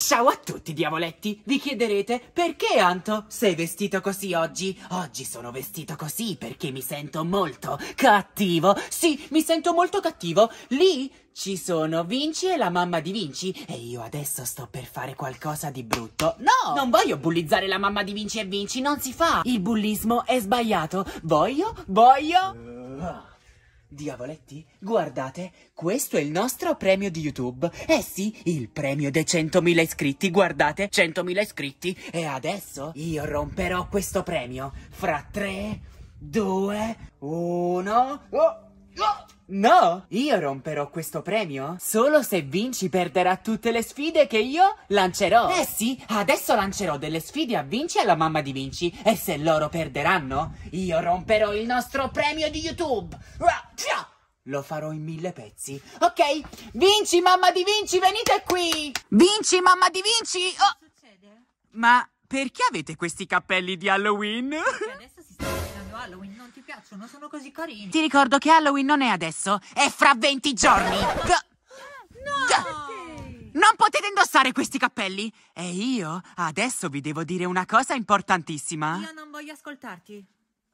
Ciao a tutti, diavoletti! Vi chiederete perché Anto sei vestito così oggi? Oggi sono vestito così perché mi sento molto cattivo. Sì, mi sento molto cattivo. Lì ci sono Vinci e la mamma di Vinci e io adesso sto per fare qualcosa di brutto. No! Non voglio bullizzare la mamma di Vinci e Vinci, non si fa! Il bullismo è sbagliato. Voglio, voglio... Diavoletti, guardate, questo è il nostro premio di YouTube. Eh sì, il premio dei 100.000 iscritti, guardate, 100.000 iscritti. E adesso io romperò questo premio fra 3, 2, 1... Oh, oh. No, io romperò questo premio solo se Vinci perderà tutte le sfide che io lancerò. Eh sì, adesso lancerò delle sfide a Vinci e alla mamma di Vinci e se loro perderanno, io romperò il nostro premio di YouTube. Lo farò in mille pezzi. Ok, Vinci, mamma di Vinci, venite qui. Vinci, mamma di Vinci. Oh. Cosa succede? Ma perché avete questi cappelli di Halloween? Perché adesso si sta avvicinando Halloween, piacciono, sono così carini. Ti ricordo che Halloween non è adesso, è fra 20 giorni. No! Non potete indossare questi cappelli! E io adesso vi devo dire una cosa importantissima. Io non voglio ascoltarti.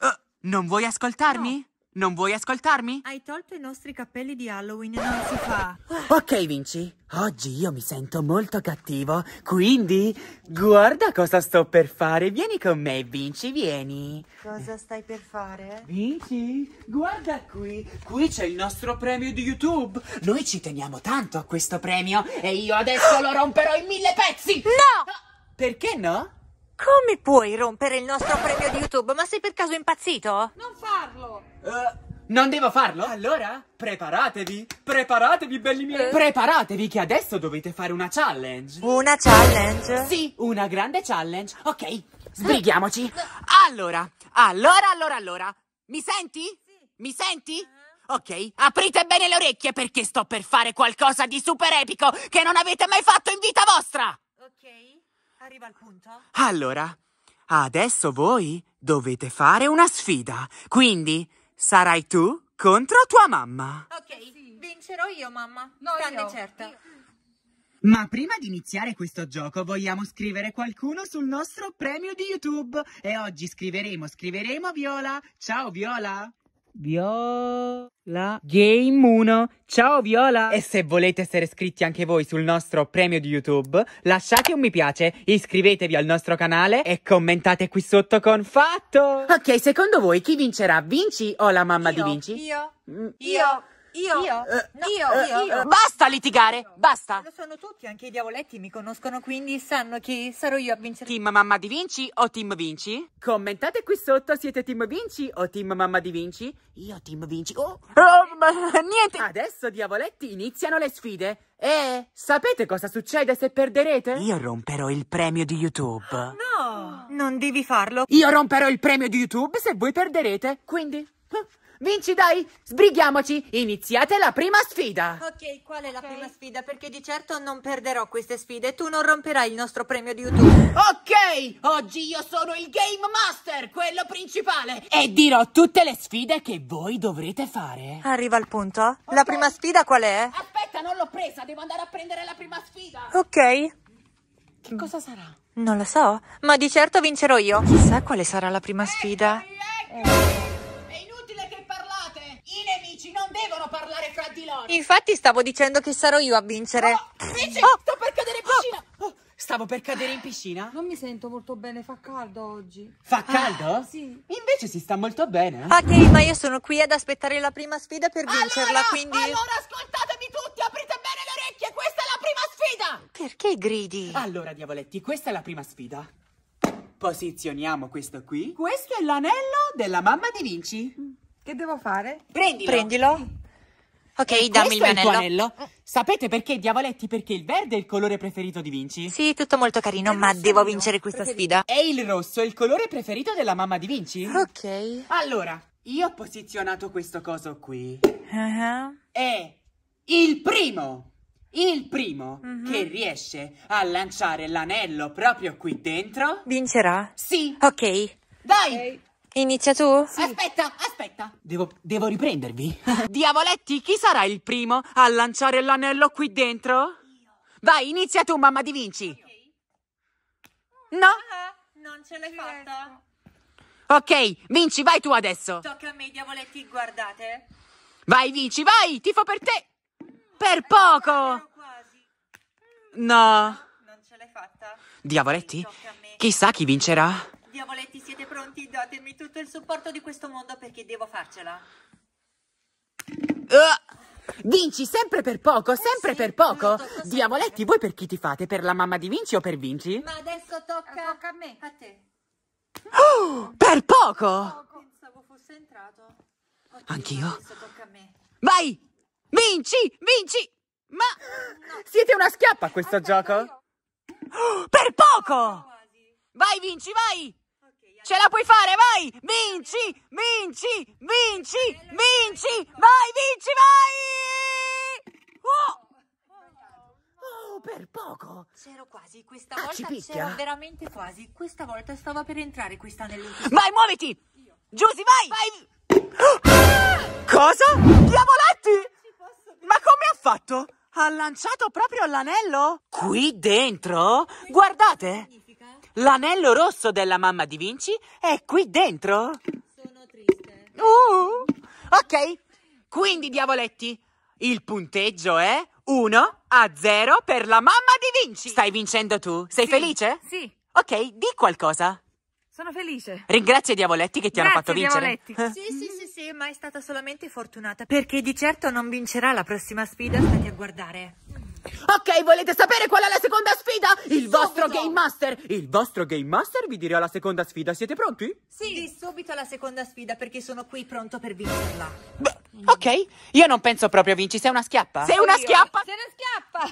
Eh, non vuoi ascoltarmi? Non vuoi ascoltarmi? Hai tolto i nostri cappelli di Halloween e non si fa. Ok, Vinci. Oggi io mi sento molto cattivo, quindi guarda cosa sto per fare. Vieni con me, Vinci, vieni. Cosa stai per fare? Vinci, guarda qui. Qui c'è il nostro premio di YouTube. Noi ci teniamo tanto a questo premio e io adesso lo romperò in mille pezzi. No! Perché no? Come puoi rompere il nostro premio di YouTube? Ma sei per caso impazzito? Non farlo! Eh, non devo farlo? Allora, preparatevi. Preparatevi, belli miei. Eh? Preparatevi che adesso dovete fare una challenge. Una challenge? Sì, una grande challenge. Ok, sbrighiamoci. Allora, allora, allora, allora. Mi senti? Mi senti? Ok, aprite bene le orecchie perché sto per fare qualcosa di super epico che non avete mai fatto in vita vostra. Ok, arriva al punto. Allora, adesso voi dovete fare una sfida. Quindi sarai tu contro tua mamma. Ok, vincerò io, mamma. No, Stanne io. certa. Ma prima di iniziare questo gioco vogliamo scrivere qualcuno sul nostro premio di YouTube. E oggi scriveremo, scriveremo Viola. Ciao Viola. Viola Game 1. Ciao Viola. E se volete essere iscritti anche voi sul nostro premio di YouTube, lasciate un mi piace, iscrivetevi al nostro canale e commentate qui sotto con fatto. Ok, secondo voi chi vincerà? Vinci o la mamma di Io, Vinci? Io, Mm, io, io, Io? eh, No, eh, io, io. Basta litigare, basta. Lo sanno tutti, anche i diavoletti mi conoscono, quindi sanno che sarò io a vincere. Team Mamma di Vinci o Team Vinci? Commentate qui sotto, siete Team Vinci o Team Mamma di Vinci? Io Team Vinci. Oh, niente. Adesso, diavoletti, iniziano le sfide. E sapete cosa succede se perderete? Io romperò il premio di YouTube. No, non devi farlo. Io romperò il premio di YouTube se voi perderete. Quindi, Vinci, dai, sbrighiamoci. Iniziate la prima sfida. Ok, qual è la prima sfida? Perché di certo non perderò queste sfide. Tu non romperai il nostro premio di YouTube. Ok, oggi io sono il Game Master, quello principale, e dirò tutte le sfide che voi dovrete fare. Arriva al punto. La prima sfida qual è? Aspetta, non l'ho presa, devo andare a prendere la prima sfida. Ok. Che cosa sarà? Non lo so, ma di certo vincerò io. Chissà quale sarà la prima sfida. È inutile che parlate. I nemici non devono parlare fra di loro. Infatti stavo dicendo che sarò io a vincere. Vinci, Oh. sto per cadere in piscina. Oh, stavo per cadere in piscina? Non mi sento molto bene, fa caldo oggi. Fa caldo? sì. Invece si sta molto bene. Ok, ma io sono qui ad aspettare la prima sfida per vincerla, allora, quindi... allora ascoltatemi tutti, aprite bene le orecchie, questa è la prima sfida. Perché gridi? Allora, diavoletti, questa è la prima sfida. Posizioniamo questo qui. Questo è l'anello della mamma di Vinci. Che devo fare? Prendilo. Prendilo. Ok, E dammi il mio è tuo anello. anello. Sapete perché, diavoletti? Perché il verde è il colore preferito di Vinci. Sì, tutto molto carino, ma devo vincere questa sfida. E il rosso è il colore preferito della mamma di Vinci. Ok. Allora, io ho posizionato questo coso qui. Uh-huh. E il primo, il primo Mhm. che riesce a lanciare l'anello proprio qui dentro. Vincerà? Sì, Ok. dai. Inizia tu? Aspetta, aspetta. Devo, devo riprendervi. Diavoletti, chi sarà il primo a lanciare l'anello qui dentro? Vai, inizia tu, mamma di Vinci. No? Ah, non ce l'hai fatta. Ok, Vinci, vai tu adesso. Tocca a me, diavoletti, guardate. Vai, Vinci, vai, tifo per te. Per poco. No. Non ce l'hai fatta. Diavoletti? Chissà chi vincerà. Diavoletti, siete pronti? Datemi tutto il supporto di questo mondo perché devo farcela. Uh, Vinci sempre per poco, sempre sì, per poco. Diavoletti, voi per chi ti fate? Per la mamma di Vinci o per Vinci? Ma adesso tocca, Tocca a me. A te. Per poco! Pensavo fosse entrato. Oddio, Anch'io. Adesso tocca a me. Vai! Vinci! Vinci! Ma siete una schiappa a questo gioco? Per poco! Vai, Vinci, vai! Ce la puoi fare, vai! Vinci! Vinci! Vinci! Vinci! Vai, Vinci, vai! Oh! Oh, per poco! C'ero quasi, questa Ah, ci volta c'ero veramente quasi. Questa volta stava per entrare questa nell'ultimo. Vai, muoviti! Giusy, vai! Vai! Cosa? Diavoletti! Ma come ha fatto? Ha lanciato proprio l'anello? Qui dentro? Guardate! L'anello rosso della mamma di Vinci è qui dentro. Sono triste. Uh, ok, quindi diavoletti, il punteggio è 1 a 0 per la mamma di Vinci. Stai vincendo tu? Sei felice? Sì, Ok, di qualcosa. sono felice. Ringrazia i diavoletti che ti hanno Grazie, fatto vincere. diavoletti. Sì, sì, sì, sì, ma è stata solamente fortunata. Perché di certo non vincerà la prossima sfida. State a guardare. Ok, volete sapere qual è la seconda sfida? Il vostro Game Master. Il vostro Game Master vi dirà la seconda sfida. Siete pronti? Sì. Di subito alla seconda sfida perché sono qui pronto per vincerla. Beh, ok, io non penso proprio Vinci, sei una schiappa. Sei una schiappa? Se ne schiappa.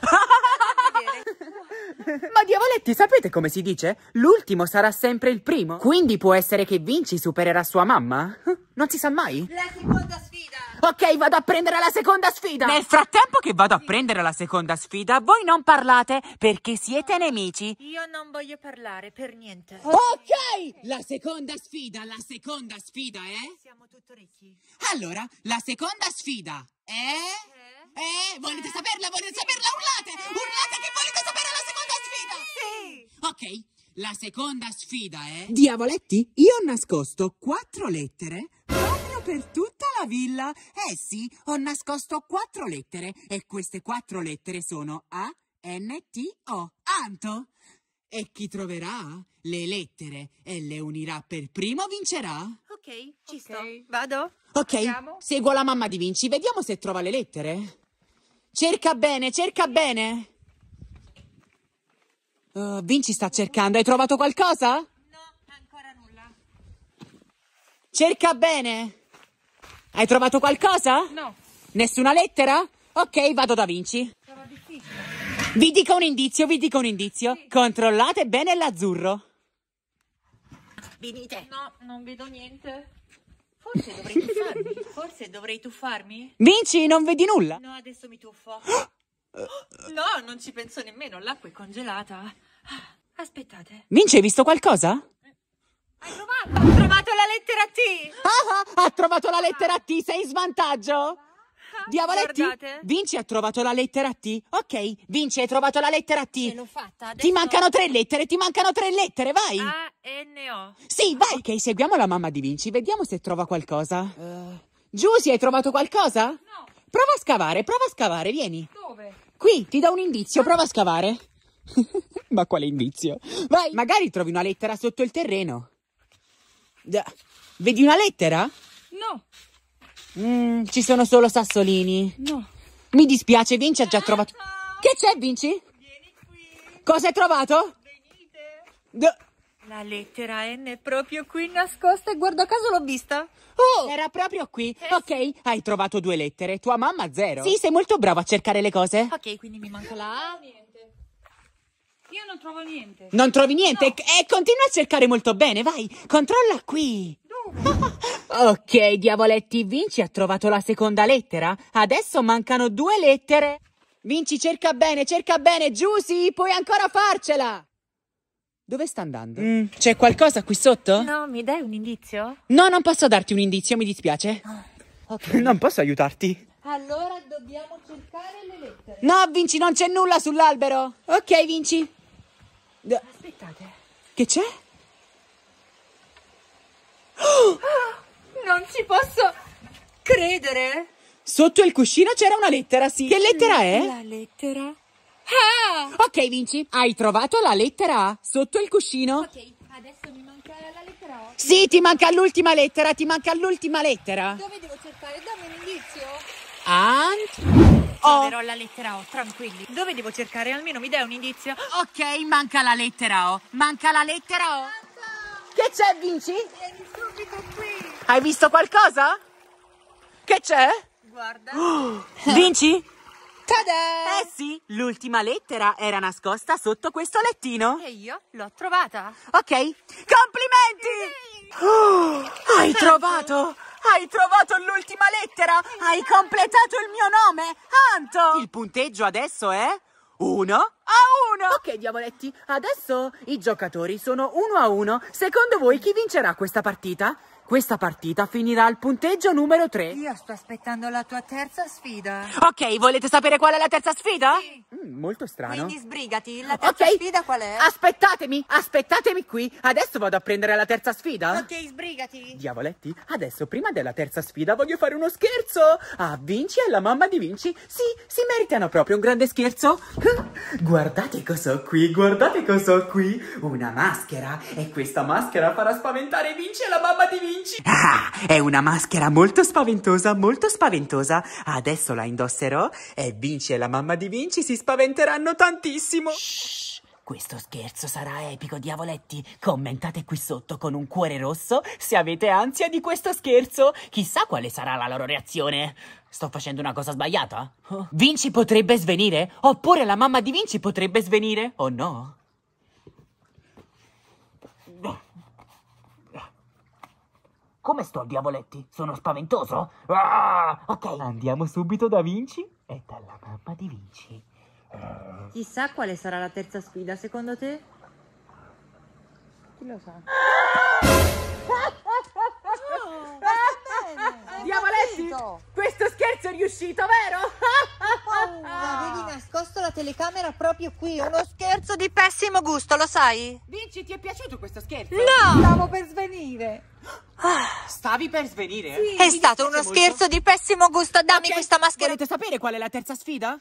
Ma diavoletti, sapete come si dice? L'ultimo sarà sempre il primo. Quindi può essere che Vinci supererà sua mamma? Non si sa mai. La seconda sfida. Ok, vado a prendere la seconda sfida. Nel frattempo che vado a prendere la seconda sfida, voi non parlate perché siete nemici. Io non voglio parlare per niente. Ok, la seconda sfida, la seconda sfida è... Siamo tutto orecchi. Allora, la seconda sfida è... Eh, volete saperla? Volete saperla? Urlate! Urlate che volete sapere la seconda sfida! Sì. Ok, la seconda sfida è... Diavoletti, io ho nascosto quattro lettere proprio per tutta la villa. Eh sì, ho nascosto quattro lettere e queste quattro lettere sono A, N, T, O. Anto! E chi troverà le lettere e le unirà per primo vincerà. Ok, ci Ok. sto. Vado? Ok, Andiamo? seguo la mamma di Vinci, vediamo se trova le lettere. Cerca bene, cerca bene. Uh, Vinci sta cercando, hai trovato qualcosa? No, ancora nulla. Cerca bene. Hai trovato qualcosa? No, Nessuna lettera? Ok, vado da Vinci. sarà difficile. Vi dico un indizio, vi dico un indizio. Controllate bene l'azzurro. Venite. No, non vedo niente. Forse dovrei tuffarmi. Forse dovrei tuffarmi? Vinci, non vedi nulla? No, adesso mi tuffo. No, non ci penso nemmeno. L'acqua è congelata. Ah, Aspettate. Vinci, hai visto qualcosa? Hai trovato? Ho trovato la lettera T. Ah, ah, ha trovato la lettera T, sei in svantaggio. Diavoletti, Guardate. Vinci ha trovato la lettera T. Ok, Vinci hai trovato la lettera T. Ce l'ho fatta. Adesso... Ti mancano tre lettere, ti mancano tre lettere, vai. A-N-O. Sì, vai. Ok, seguiamo la mamma di Vinci, vediamo se trova qualcosa. Uh, Giusy, hai trovato qualcosa? No, Prova a scavare, prova a scavare, vieni. dove? Qui, ti do un indizio, prova a scavare. Ma quale indizio? Vai, magari trovi una lettera sotto il terreno. Già. Vedi una lettera? No, Mm, ci sono solo sassolini. no. Mi dispiace, Vinci ha già trovato. Che c'è, Vinci? Vieni qui. Cosa hai trovato? Venite. D- La lettera N è proprio qui nascosta e guarda caso l'ho vista. Oh, era proprio qui. Ok, hai trovato due lettere. Tua mamma zero. Sì, sei molto bravo a cercare le cose. Ok, quindi mi manca la A. Niente. Io non trovo niente. Non trovi niente? E continua a cercare molto bene, vai. Controlla qui. ok, diavoletti, Vinci ha trovato la seconda lettera. Adesso mancano due lettere. Vinci, cerca bene, cerca bene. Giusy, puoi ancora farcela. Dove sta andando? Mm, c'è qualcosa qui sotto? No, mi dai un indizio? No, non posso darti un indizio, mi dispiace. Ok. Non posso aiutarti. Allora dobbiamo cercare le lettere. No, Vinci, non c'è nulla sull'albero. Ok, Vinci. Aspettate. che c'è? Non ci posso credere. Sotto il cuscino c'era una lettera, sì. Che lettera è? La lettera. Ah! Ok, Vinci, hai trovato la lettera A sotto il cuscino? Ok, adesso mi manca la lettera O. Sì, ti manca l'ultima lettera, ti manca l'ultima lettera. Dove devo cercare? Dammi un indizio. Ant. O. Troverò la lettera O, tranquilli. Dove devo cercare? Almeno mi dai un indizio. Ok, manca la lettera O. Manca la lettera O. Che c'è, Vinci? Vieni subito qui. Hai visto qualcosa? Che c'è? Guarda. Vinci? Tada! Eh sì, l'ultima lettera era nascosta sotto questo lettino. E io l'ho trovata. Ok, complimenti! Oh, hai trovato! Hai trovato l'ultima lettera! Hai completato il mio nome! Anto! Il punteggio adesso è uno a uno! Ok, diavoletti, adesso i giocatori sono uno a uno. Secondo voi chi vincerà questa partita? Questa partita finirà al punteggio numero 3. Io sto aspettando la tua terza sfida. Ok, volete sapere qual è la terza sfida? Sì. Mm, molto strano. Quindi sbrigati. La terza Ok. sfida qual è? Aspettatemi, aspettatemi qui. Adesso vado a prendere la terza sfida. Ok, sbrigati. Diavoletti, adesso prima della terza sfida voglio fare uno scherzo a Vinci e la mamma di Vinci. Sì, si meritano proprio un grande scherzo. Guardate cosa ho qui, guardate cosa ho qui. Una maschera e questa maschera farà spaventare Vinci e la mamma di Vinci. Ah, è una maschera molto spaventosa, molto spaventosa. Adesso la indosserò e Vinci e la mamma di Vinci si spaventeranno tantissimo. Questo scherzo sarà epico, diavoletti. Commentate qui sotto con un cuore rosso se avete ansia di questo scherzo. Chissà quale sarà la loro reazione. Sto facendo una cosa sbagliata? Oh. Vinci potrebbe svenire? Oppure la mamma di Vinci potrebbe svenire? O no? Come sto, diavoletti? Sono spaventoso? Ah, ok, andiamo subito da Vinci e dalla mamma di Vinci. Chissà quale sarà la terza sfida, secondo te? Chi lo sa? Diavoletti, questo scherzo è riuscito, vero? avevi nascosto la telecamera proprio qui. Uno scherzo di pessimo gusto, lo sai? Vinci, ti è piaciuto questo scherzo? No! Stavo per svenire. Stavi per svenire? È stato uno scherzo di pessimo gusto. Dammi Ok, questa maschera. Volete sapere qual è la terza sfida?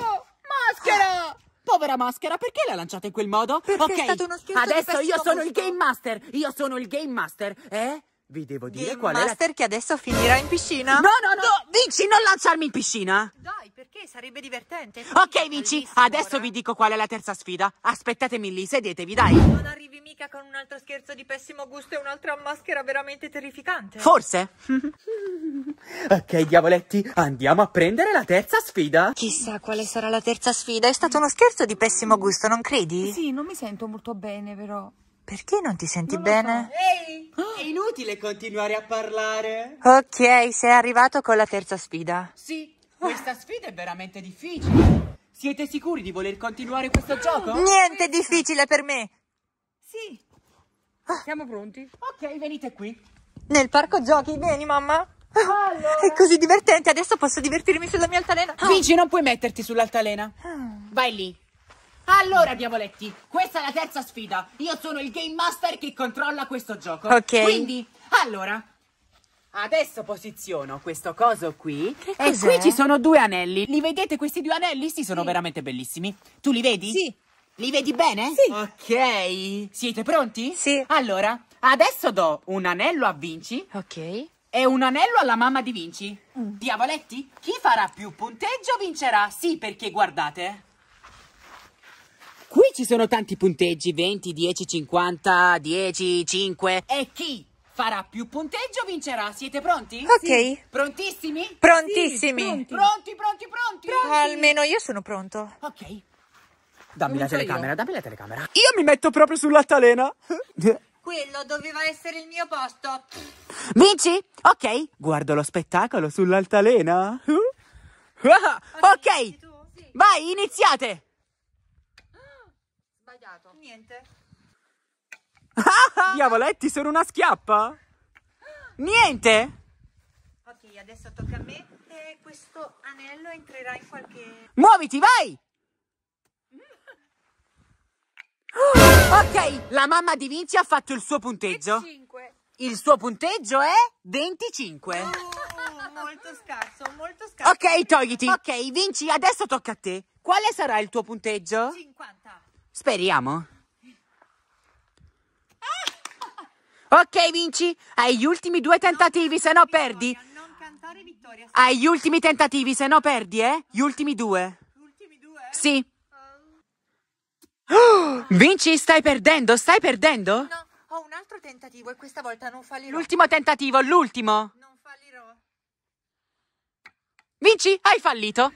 Oh, maschera! Povera maschera, perché l'ha lanciata in quel modo? Perché ok, è stato uno scherzo di adesso io sono il gusto. Game Master. Io sono il Game Master. Eh? Vi devo dire Game qual è la... Master che adesso finirà in piscina. No, no, no! Vinci, non lanciarmi in piscina! Dai, perché sarebbe divertente. Ok, Vinci, adesso vi dico qual è la terza sfida. Aspettatemi lì, sedetevi, dai. Non arrivi mica con un altro scherzo di pessimo gusto e un'altra maschera veramente terrificante. Forse? ok, diavoletti, andiamo a prendere la terza sfida. Chissà quale sarà la terza sfida. È stato uno scherzo di pessimo gusto, non credi? Sì, non mi sento molto bene, però. Perché non ti senti bene? Ehi, è inutile continuare a parlare. Ok, sei arrivato con la terza sfida. Sì, questa sfida è veramente difficile. Siete sicuri di voler continuare questo gioco? Niente difficile per me. Sì. Siamo pronti? Ok, venite qui. Nel parco giochi, vieni mamma. È così divertente, adesso posso divertirmi sulla mia altalena. Vinci, non puoi metterti sull'altalena. Vai lì. Allora, diavoletti, questa è la terza sfida. Io sono il Game Master che controlla questo gioco. Ok. Quindi, allora, adesso posiziono questo coso qui. e cos'è? qui ci sono due anelli. Li vedete questi due anelli? Sì, sono veramente bellissimi. Tu li vedi? Sì. Li vedi bene? Sì. Ok. Siete pronti? Sì. Allora, adesso do un anello a Vinci Ok. e un anello alla mamma di Vinci. Diavoletti, chi farà più punteggio vincerà. Sì, perché guardate. Qui ci sono tanti punteggi, 20, 10, 50, 10, 5. E chi farà più punteggio vincerà. Siete pronti? Ok. Prontissimi? Prontissimi. Sì, Pronti, pronti, pronti. Almeno io sono pronto. Ok. Dammi la telecamera, io. dammi la telecamera. Io mi metto proprio sull'altalena. Quello doveva essere il mio posto. Vinci? Ok. Guardo lo spettacolo sull'altalena. Ok. Sì. Vai, iniziate. Sbagliato. Niente. Diavoletti, sono una schiappa. Niente. Ok, adesso tocca a me e questo anello entrerà in qualche... Muoviti, vai! Ok, la mamma di Vinci ha fatto il suo punteggio. 5. Il suo punteggio è 25. Oh, molto scarso, molto scarso. Ok, togliti. Ok, Vinci, adesso tocca a te. Quale sarà il tuo punteggio? 50. Speriamo. Ok, Vinci, hai gli ultimi due tentativi, se no perdi. Non cantare vittoria. Hai gli ultimi tentativi, se no perdi, eh? Gli ultimi due. Ultimi due. Sì. Oh, Vinci, stai perdendo, stai perdendo? No, ho un altro tentativo e questa volta non fallirò. L'ultimo tentativo, l'ultimo. Non fallirò. Vinci, hai fallito.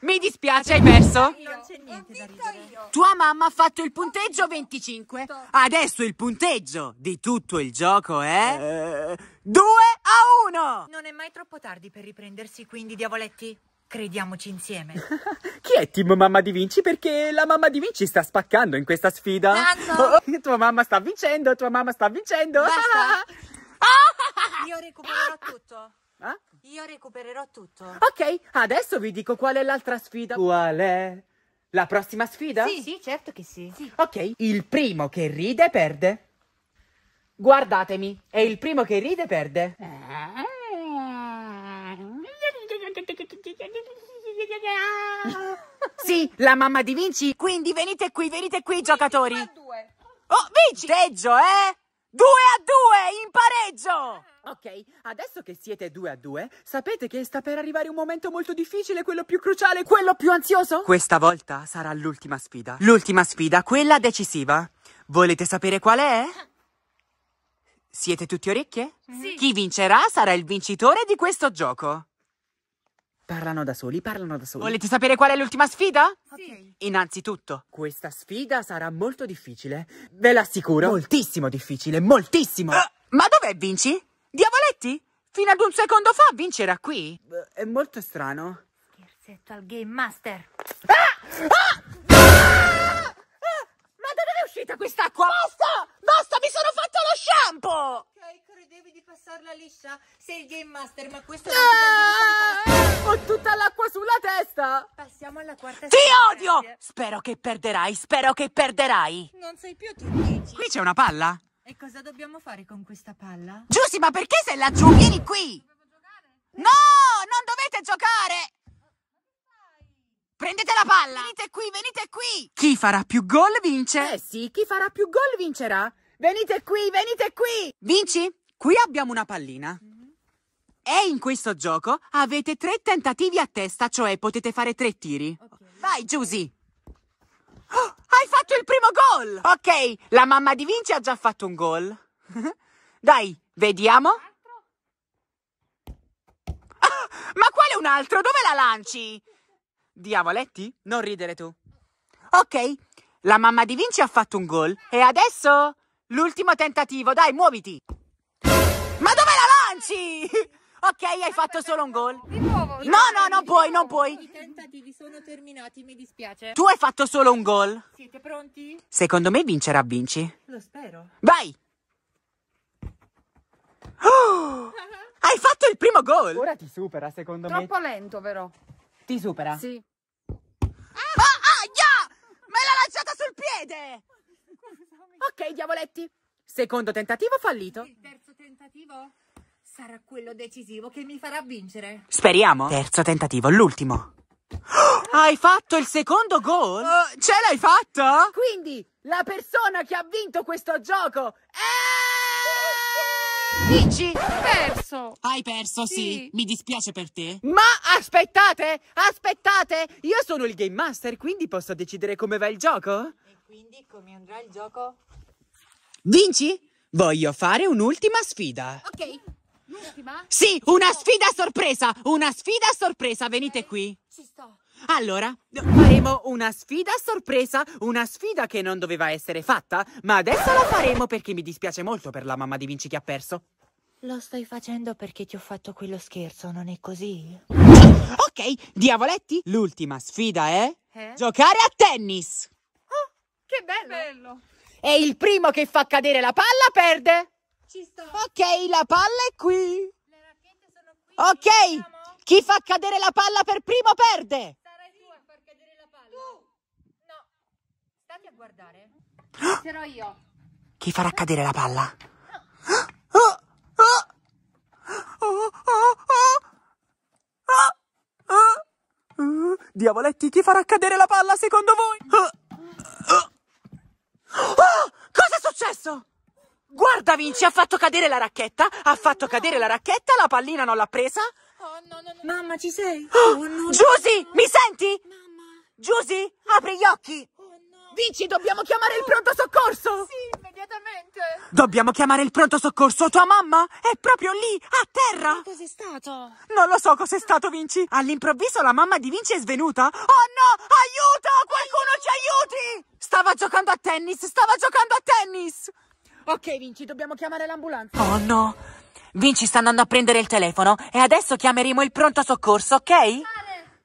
Mi dispiace, hai perso. Non c'è niente da ridere. Tua mamma ha fatto il punteggio 25. Adesso il punteggio di tutto il gioco è 2 a 1. Non è mai troppo tardi per riprendersi, quindi, diavoletti, crediamoci insieme. Chi è Team Mamma di Vinci? Perché la mamma di Vinci sta spaccando in questa sfida. Nanno! Oh, tua mamma sta vincendo, tua mamma sta vincendo. Basta. Io recupererò tutto. Ah? Io recupererò tutto. Ok, adesso vi dico qual è l'altra sfida. Qual è? La prossima sfida? sì, certo che sì. Ok, il primo che ride perde. Guardatemi, e il primo che ride perde. Sì, la mamma di Vinci. Quindi venite qui, venite qui, giocatori. 2. Oh, Vinci! Pareggio, eh? 2 a 2 in pareggio! Ok, adesso che siete 2 a 2, sapete che sta per arrivare un momento molto difficile, quello più cruciale, quello più ansioso? Questa volta sarà l'ultima sfida. L'ultima sfida, quella decisiva. Volete sapere qual è? Siete tutti orecchie? Sì. Chi vincerà sarà il vincitore di questo gioco. Parlano da soli, parlano da soli. Volete sapere qual è l'ultima sfida? Ok. Innanzitutto, questa sfida sarà molto difficile. Ve l'assicuro. Moltissimo difficile, moltissimo. ma dov'è Vinci? Diavoletti? Fino ad un secondo fa Vinci era qui. È molto strano. Scherzetto al Game Master. Ma da dove è uscita quest'acqua? Basta! Basta, mi sono fatto lo shampoo! Ok, credevi di passarla liscia? Sei il Game Master, ma questo non ti dà il diritto di fare Ho tutta l'acqua sulla testa! Passiamo alla quarta Ti sfida, odio! Spero che perderai, spero che perderai. Non sei più tu, dici. Qui c'è una palla? E cosa dobbiamo fare con questa palla? Giussi, ma perché sei laggiù? Vieni qui! No, non dovete giocare! Prendete la palla! Venite qui, venite qui! Chi farà più gol vince? Eh sì, chi farà più gol vincerà. Venite qui, venite qui! Vinci, qui abbiamo una pallina. E in questo gioco avete tre tentativi a testa, cioè potete fare tre tiri. Vai, Giusy! Oh, hai fatto il primo gol! Ok, la mamma di Vinci ha già fatto un gol. Dai, vediamo. Ah, ma quale un altro? Dove la lanci? Diavoletti, non ridere tu. Ok, la mamma di Vinci ha fatto un gol. E adesso l'ultimo tentativo, dai, muoviti. Lanci? Ok, hai fatto solo un gol. Di nuovo. No, no, non puoi, non puoi. I tentativi sono terminati, mi dispiace. Tu hai fatto solo un gol. Siete pronti? Secondo me vincerà Vinci. Lo spero. Vai! Oh! Hai fatto il primo gol! Ora ti supera, secondo Troppo lento, però. Ti supera? Sì. Ah, aia! Me l'ha lanciata sul piede! Ok, diavoletti. Secondo tentativo fallito. Il terzo tentativo sarà quello decisivo che mi farà vincere. Speriamo. Terzo tentativo, l'ultimo. Hai fatto il secondo gol? ce l'hai fatta? Quindi la persona che ha vinto questo gioco è... Vinci? Perso. Hai perso, sì. Mi dispiace per te. Ma aspettate, aspettate. Io sono il Game Master, quindi posso decidere come va il gioco? E quindi come andrà il gioco? Vinci? Voglio fare un'ultima sfida. Ok, L'ultima? Sì, una sfida sorpresa. Una sfida sorpresa. Venite qui. ci sto. Allora, faremo una sfida sorpresa, una sfida che non doveva essere fatta, ma adesso la faremo perché mi dispiace molto per la mamma di Vinci che ha perso. Lo stai facendo perché ti ho fatto quello scherzo, non è così? Ok, diavoletti, l'ultima sfida è Eh? giocare a tennis. Che bello. E il primo che fa cadere la palla perde. Ci sto. Ok, la palla è qui. Le racchette sono qui. Ok, chi fa cadere la palla per primo perde. Sarai tu a far cadere la palla. Tu? No. Stati a guardare. Sarò io. Chi farà cadere la palla? Oh, oh. Oh, oh, oh. Oh, oh. Diavoletti, chi farà cadere la palla secondo voi? Oh, cosa è successo? Guarda, Vinci, ha fatto cadere la racchetta. Ha fatto cadere la racchetta, la pallina non l'ha presa. Oh, no, no, no. Mamma, ci sei? Oh, Giusy, mi senti? Giusy, apri gli occhi. Vinci, dobbiamo chiamare il pronto soccorso. Sì, immediatamente. Dobbiamo chiamare il pronto soccorso. Tua mamma è proprio lì, a terra. Cos'è stato? Non lo so cos'è stato, Vinci. All'improvviso la mamma di Vinci è svenuta. Oh no! Aiuto! Qualcuno ci aiuti! Stava giocando a tennis, stava giocando a tennis. Ok, Vinci, dobbiamo chiamare l'ambulanza. Oh no! Vinci sta andando a prendere il telefono e adesso chiameremo il pronto soccorso, ok?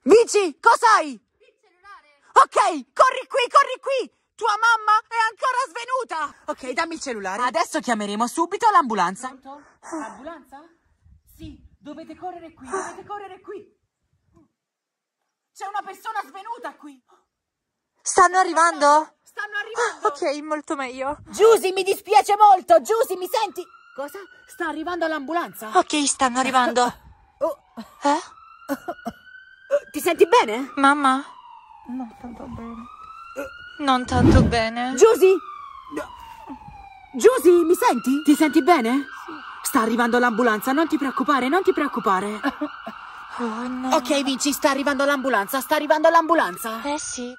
Vinci, cos'hai? Il cellulare. Ok, corri qui, corri qui! Tua mamma è ancora svenuta! Ok, dammi il cellulare. Adesso chiameremo subito l'ambulanza. Ambulanza? Sì, dovete correre qui, dovete correre qui. C'è una persona svenuta qui. Stanno arrivando? Stanno arrivando. Ok, molto meglio. Giusy, mi dispiace molto. Giusy, mi senti? Cosa? Sta arrivando l'ambulanza? Ok, stanno arrivando. Oh, Eh? ti senti bene? Mamma? Non tanto bene. Non tanto bene. Giusy? Giusy, mi senti? Ti senti bene? Sta arrivando l'ambulanza, non ti preoccupare, non ti preoccupare. Oh no. Ok, Vinci, sta arrivando l'ambulanza, sta arrivando l'ambulanza. Eh sì.